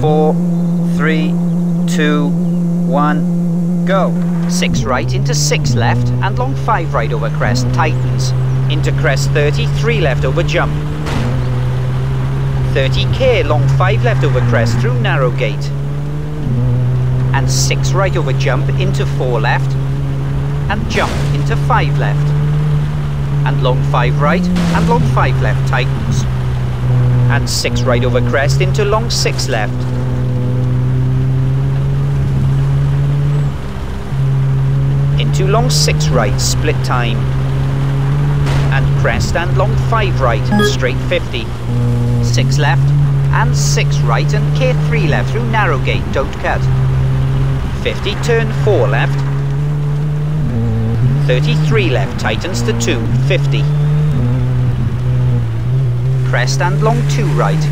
four, three, two, one, go. Six right into six left and long five right over crest, tightens. Into crest 30, three left over jump. 30k, long five left over crest through narrow gate. And six right over jump into four left. And jump into five left. And long five right and long five left tightens. And six right over crest into long six left. Into long six right, split time. And crest and long five right, straight 50. Six left and six right and K3 left through narrow gate, don't cut. 50, turn four left. 33 left, tightens to two, 50. Crest and long two right.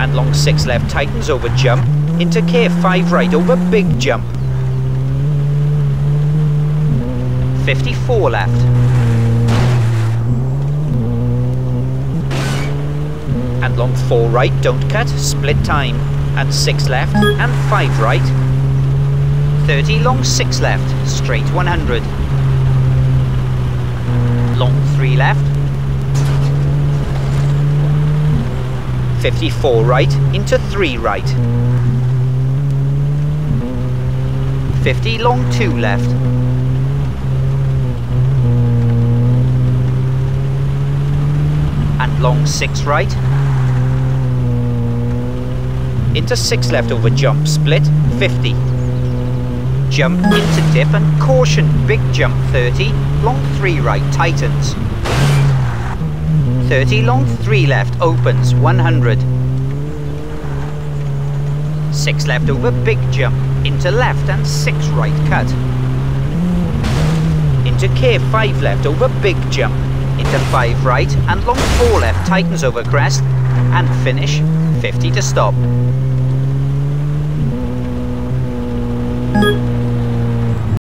And long six left, tightens over jump into K5 right over big jump. 54 left. And long 4 right, don't cut, split time. And 6 left, and 5 right. 30 long 6 left, straight 100. Long 3 left. 54 right, into 3 right. 50 long 2 left. And long 6 right. Into 6 left over jump, split, 50. Jump into dip and caution, big jump 30, long 3 right, tightens. 30 long 3 left, opens, 100. 6 left over big jump, into left and 6 right cut. Into K 5 left over big jump, into 5 right and long 4 left tightens over crest and finish 50 to stop.